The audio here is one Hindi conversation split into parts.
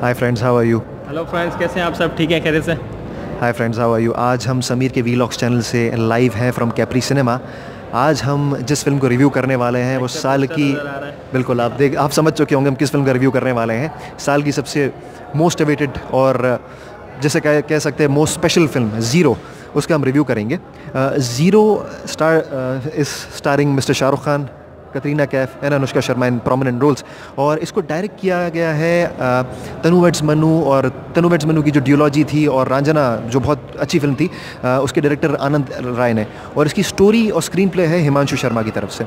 Hi friends how are you hello friends कैसे हैं आप सब? ठीक हैं खैरियत से? Hi friends how are you आज हम समीर के वीलॉग्स चैनल से लाइव हैं फ्रॉम कैपरी सिनेमा आज हम जिस फ़िल्म को रिव्यू करने वाले हैं वो साल की। बिल्कुल आप देख आप समझ चुके होंगे हम किस फ़िल्म का रिव्यू करने वाले हैं। साल की सबसे मोस्ट अवेटेड और जैसे कह कह सकते हैं मोस्ट स्पेशल फ़िल्म ज़ीरो उसका हम रिव्यू करेंगे। Zero star is starring mister Shahrukh Khan Katrina Kaif and Anushka Sharma in prominent roles और इसको डायरेक्ट किया गया है तनु वेट्स मनु और तनु वेट्स मनु की जो डियोलॉजी थी और रांझना जो बहुत अच्छी फ़िल्म थी उसके डायरेक्टर आनंद राय ने। और इसकी स्टोरी और स्क्रीन प्ले है हिमांशु शर्मा की तरफ़ से।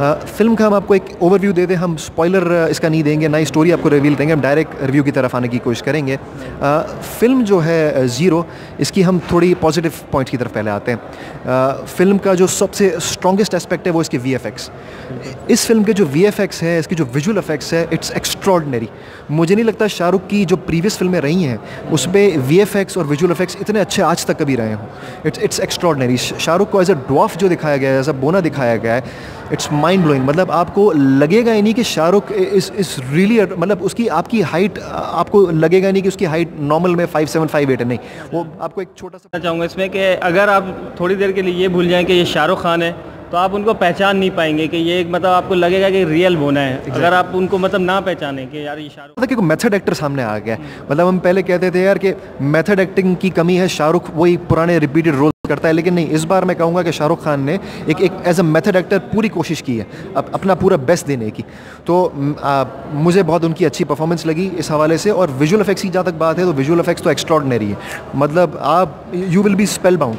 फ़िल्म का हम आपको एक ओवरव्यू दे दें। हम स्पॉइलर इसका नहीं देंगे ना स्टोरी आपको रिवील देंगे। हम डायरेक्ट रिव्यू की तरफ़ आने की कोशिश करेंगे। अ, फ़िल्म जो है ज़ीरो इसकी हम थोड़ी पॉजिटिव पॉइंट्स की तरफ़ पहले आते हैं। अ, फ़िल्म का जो सबसे स्ट्रॉगेस्ट एस्पेक्ट है वो इसके वीएफएक्स इस फ़िल्म के जो वीएफएक्स है इसकी जो विजुअल इफेक्ट्स है इट्स एक्स्ट्रॉडनरी मुझे नहीं लगता शाहरुख की जो प्रीवियस फ़िल्में रही हैं उस पर वी और विजुअल इफेक्ट्स इतने अच्छे आज तक कभी रहे हों। इट्स इट्स एक्स्ट्रॉर्डनरी शाहरुख को एज अ ड्वाफ जो दिखाया गया है एज अ बोना दिखाया गया है इट्स माइंड ब्लोइंग मतलब आपको लगेगा ही नहीं कि शाहरुख इस इस रियली मतलब उसकी आपकी हाइट आपको लगेगा नहीं कि उसकी हाइट नॉर्मल में फाइव सेवन फाइव एट है। नहीं वो आपको एक छोटा सा चाहूँगा इसमें कि अगर आप थोड़ी देर के लिए ये भूल जाएँ कि ये शाहरुख खान है तो आप उनको पहचान नहीं पाएँगे कि ये एक मतलब आपको लगेगा कि रियल बोना है। Exactly. अगर आप उनको मतलब ना पहचाने कि यार ये शाहरुख था कि मेथड एक्टर सामने आ गया है। मतलब हम पहले कहते थे यार कि मेथड एक्टिंग की कमी है शाहरुख वही पुराने रिपीटेड रोल करता है लेकिन नहीं इस बार मैं कहूँगा कि शाहरुख खान ने एक एक एज अ मेथड एक्टर पूरी कोशिश की है अप, अपना पूरा बेस्ट देने की। तो आ, मुझे बहुत उनकी अच्छी परफॉर्मेंस लगी इस हवाले से और विजुअल इफेक्ट्स की जहाँ तक बात है तो विजुअल इफेक्ट्स तो एक्स्ट्रॉर्डनरी है। मतलब आप you will be spellbound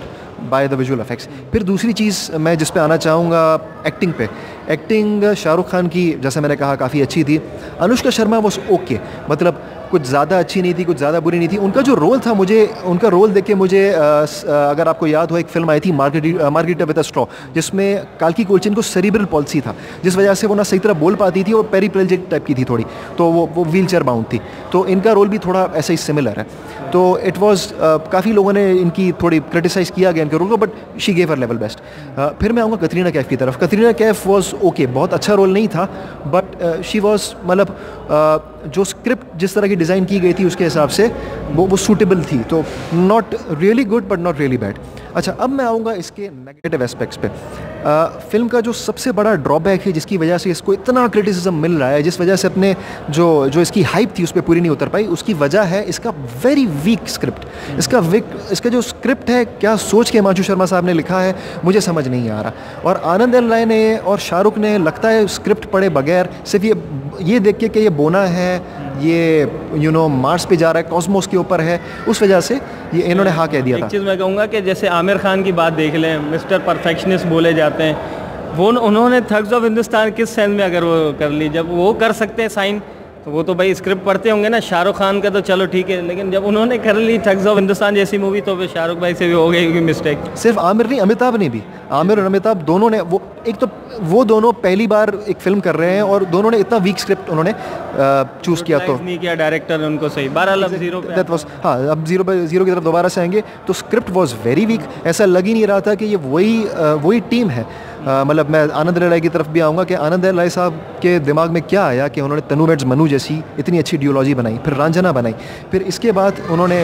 by the visual effects फिर दूसरी चीज़ मैं जिस पे आना चाहूँगा एक्टिंग पे। एक्टिंग शाहरुख खान की जैसे मैंने कहा काफ़ी अच्छी थी। अनुष्का शर्मा वॉज़ ओके मतलब कुछ ज़्यादा अच्छी नहीं थी, कुछ ज़्यादा बुरी नहीं थी। उनका जो रोल था मुझे, उनका रोल देख के मुझे अगर आपको याद हो, एक फ़िल्म आई थी मार्केट मार्गेटा विद स्ट्रॉ, जिसमें काल्की कोलचिन को सेरिब्रल पॉलिसी था, जिस वजह से वो ना सही तरह बोल पाती थी और पेरीप्लेजिक टाइप की थी थोड़ी तो वो वो व्हील चेयर बाउंड थी। तो इनका रोल भी थोड़ा ऐसा ही सिमिलर है। तो इट वॉज़ काफ़ी लोगों ने इनकी थोड़ी क्रिटिसाइज़ किया गया इनके रोल को but she gave her level best फिर मैं आऊँगा कतरीना कैफ की तरफ़। कतरीना कैफ वॉज़ ओके बहुत अच्छा रोल नहीं था बट शी वॉज़ मतलब जो स्क्रिप्ट जिस तरह की डिज़ाइन की गई थी उसके हिसाब से वो वो सूटेबल थी। तो not really good but not really bad अच्छा अब मैं आऊँगा इसके नेगेटिव एस्पेक्ट्स पे। अ, फ़िल्म का जो सबसे बड़ा ड्रॉबैक है जिसकी वजह से इसको इतना क्रिटिसिज्म मिल रहा है जिस वजह से अपने जो जो इसकी हाइप थी उस पर पूरी नहीं उतर पाई उसकी वजह है इसका वेरी वीक स्क्रिप्ट इसका वीक इसका जो स्क्रिप्ट है क्या सोच के हिमांशु शर्मा साहब ने लिखा है मुझे समझ नहीं आ रहा। और आनंद एल राय ने और शाहरुख ने लगता है स्क्रिप्ट पढ़े बगैर सिर्फ़ ये ये देख के कि ये बोना है ये यू नो मार्स पे जा रहा है कॉस्मोस के ऊपर है उस वजह से ये इन्होंने हाँ कह दिया एक था। चीज़ मैं कहूँगा कि जैसे आमिर खान की बात देख लें मिस्टर परफेक्शनिस्ट बोले जाते हैं। वो उन्होंने थग्स ऑफ़ हिंदुस्तान किस सेंस में अगर वो कर ली? जब वो कर सकते हैं साइन तो वो तो भाई स्क्रिप्ट पढ़ते होंगे ना, शाहरुख खान का तो चलो ठीक है, लेकिन जब उन्होंने कर ली थग्स ऑफ़ हिंदुस्तान जैसी मूवी तो फिर शाहरुख भाई से भी हो गई मिस्टेक सिर्फ़ आमिर नहीं, अमिताभ ने भी। आमिर और अमिताभ दोनों ने वो एक तो वो दोनों पहली बार एक फ़िल्म कर रहे हैं और दोनों ने इतना वीक स्क्रिप्ट उन्होंने चूज़ किया तो। नहीं किया डायरेक्टर ने उनको सही। बारह लब ज़ीरो पे। दैट वाज हाँ अब ज़ीरो बाई ज़ीरो की तरफ़ दोबारा से आएँगे तो स्क्रिप्ट वाज वेरी वीक ऐसा लग ही नहीं रहा था कि ये वही वही टीम है। मतलब मैं आनंद राय की तरफ़ भी आऊँगा कि आनंद राय साहब के दिमाग में क्या आया कि उन्होंने तनु वेड्स मनु जैसी इतनी अच्छी डियोलॉजी बनाई फिर रांझना बनाई। फिर इसके बाद उन्होंने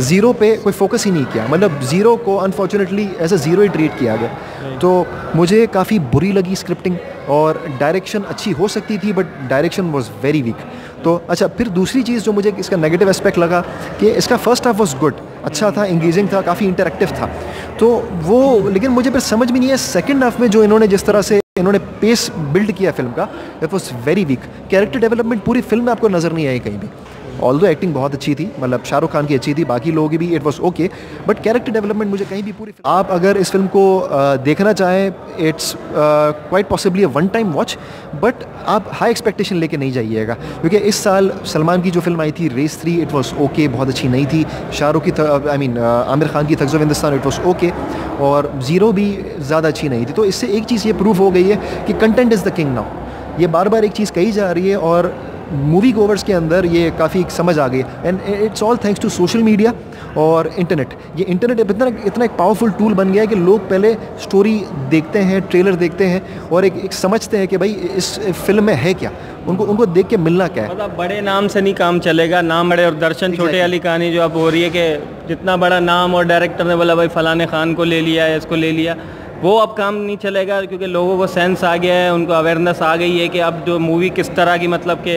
ज़ीरो पे कोई फोकस ही नहीं किया। मतलब ज़ीरो को अनफॉर्चुनेटली एज अ ज़ीरो ही ट्रीट किया गया। तो मुझे काफ़ी बुरी लगी स्क्रिप्टिंग और डायरेक्शन अच्छी हो सकती थी but direction was very weak तो अच्छा फिर दूसरी चीज़ जो मुझे इसका नेगेटिव एस्पेक्ट लगा कि इसका फ़र्स्ट हाफ़ वॉज़ गुड अच्छा था इंगेजिंग था, काफ़ी इंटरेक्टिव था। तो वो, लेकिन मुझे फिर समझ भी नहीं है सेकेंड हाफ़ में जो इन्होंने जिस तरह से इन्होंने पेस बिल्ड किया फ़िल्म का it was very weak character development पूरी फ़िल्म में आपको नज़र नहीं आई कहीं भी। ऑल दो एक्टिंग बहुत अच्छी थी मतलब शाहरुख खान की अच्छी थी, बाकी लोगों की भी it was okay but character development मुझे कहीं भी पूरी आप अगर इस फ़िल्म को देखना चाहें it's quite possibly a one time watch but आप हाई एक्सपेक्टेशन लेके नहीं जाइएगा। क्योंकि इस साल सलमान की जो फ़िल्म आई थी Race three it was okay बहुत अच्छी नहीं थी। शाहरुख की आई मीन आमिर खान की Thugs of Hindustan it was okay और ज़ीरो भी ज़्यादा अच्छी नहीं थी। तो इससे एक चीज़ ये प्रूफ हो गई है कि content is the king now ये बार बार एक चीज़ कही जा रही है और मूवी गोवर्स के अंदर ये काफ़ी समझ आ गई and it's all thanks to social media और इंटरनेट ये इंटरनेट इतना इतना एक पावरफुल टूल बन गया है कि लोग पहले स्टोरी देखते हैं ट्रेलर देखते हैं और एक, एक समझते हैं कि भाई इस फ़िल्म में है क्या? उनको उनको देख के मिलना क्या है? मतलब बड़े नाम से नहीं काम चलेगा नाम बड़े और दर्शन छोटे वाली कहानी जो अब हो रही है कि जितना बड़ा नाम और डायरेक्टर ने बोला भाई फलाने खान को ले लिया है इसको ले लिया वो अब काम नहीं चलेगा क्योंकि लोगों को सेंस आ गया है उनको अवेयरनेस आ गई है कि अब जो मूवी किस तरह की मतलब के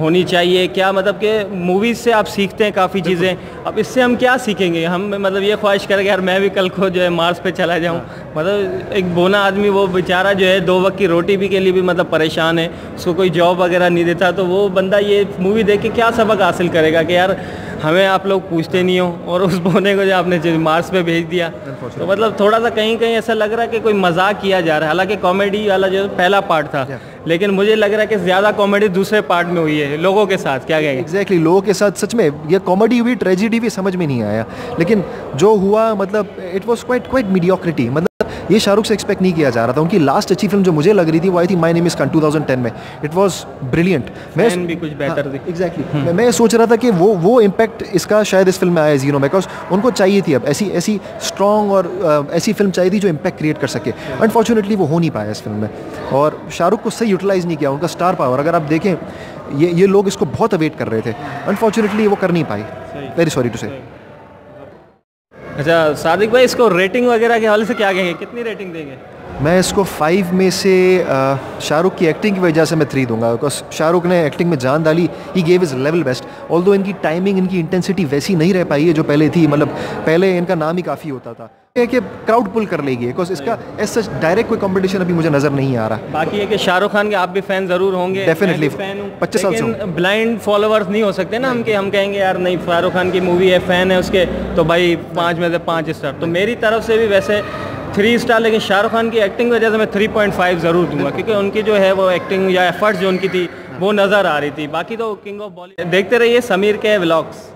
होनी चाहिए। क्या मतलब कि मूवीज़ से आप सीखते हैं काफ़ी चीज़ें। अब इससे हम क्या सीखेंगे? हम मतलब ये ख्वाहिश करेंगे यार मैं भी कल को जो है मार्स पे चला जाऊँ। हाँ। मतलब एक बोना आदमी वो बेचारा जो है दो वक्त की रोटी भी के लिए भी मतलब परेशान है। उसको कोई जॉब वगैरह नहीं देता। तो वो बंदा ये मूवी देख के क्या सबक हासिल करेगा कि यार हमें आप लोग पूछते नहीं हो और उस बोने को जो आपने मार्स पे भेज दिया तो मतलब थोड़ा सा कहीं कहीं ऐसा लग रहा है कि कोई मज़ाक किया जा रहा है। हालाँकि कॉमेडी वाला जो पहला पार्ट था लेकिन मुझे लग रहा है कि ज़्यादा कॉमेडी दूसरे पार्ट में हुई है लोगों के साथ। क्या कहेंगे? एग्जैक्टली exactly, लोगों के साथ सच में ये कॉमेडी हुई ट्रेजिडी भी समझ में नहीं आया। लेकिन जो हुआ मतलब it was quite quite mediocrity मतलब ये शाहरुख से एक्सपेक्ट नहीं किया जा रहा था। उनकी लास्ट अच्छी फ़िल्म जो मुझे लग रही थी वो आई थी माई नेम इज़ कन 2010 में। इट वॉज़ ब्रिलियंट मैं भी कुछ बेहतर थी। एग्जैक्टली हाँ, मैं, मैं सोच रहा था कि वो वो इम्पैक्ट इसका शायद इस फ़िल्म में आया ज़ीरो बिकॉज़ उनको चाहिए थी अब ऐसी ऐसी स्ट्रॉन्ग और ऐसी फ़िल्म चाहिए थी जो इम्पैक्ट क्रिएट कर सके। अनफॉर्चुनेटली वो हो नहीं पाया इस फ़िल्म में। और शाहरुख को सही यूटिलाइज नहीं किया उनका स्टार पावर अगर आप देखें ये ये लोग इसको बहुत अवेट कर रहे थे। अनफॉर्चुनेटली वो कर नहीं पाई वेरी सॉरी टू से अच्छा सादिक भाई, इसको रेटिंग वगैरह के हवाले से क्या कहेंगे? कितनी रेटिंग देंगे? मैं इसको फाइव में से शाहरुख की एक्टिंग की वजह से मैं थ्री दूँगा बिकॉज़ शाहरुख ने एक्टिंग में जान डाली he gave his level best although इनकी टाइमिंग इनकी इंटेंसिटी वैसी नहीं रह पाई है जो पहले थी मतलब पहले इनका नाम ही काफ़ी होता था। कि क्राउड पुल कर लेगी बिकॉज़ इसका एज सच डायरेक्ट कोई कंपटीशन अभी मुझे नज़र नहीं आ रहा। बाकी है कि शाहरुख खान के आप भी फ़ैन ज़रूर होंगे। डेफिनेटली पच्चीस साल से। ब्लाइंड फॉलोअर्स नहीं हो सकते ना हम कि हम कहेंगे यार नहीं शाहरुख खान की मूवी है फ़ैन है उसके तो भाई पाँच में से पाँच स्टार तो मेरी तरफ़ से भी वैसे थ्री स्टार लेकिन शाहरुख खान की एक्टिंग वजह से मैं थ्री पॉइंट फाइव ज़रूर दूँगा क्योंकि उनकी जो है वो एक्टिंग या एफर्ट्स जो उनकी थी वो नज़र आ रही थी। बाकी तो किंग ऑफ़ बॉलीवुड देखते रहिए समीर के व्लॉग्स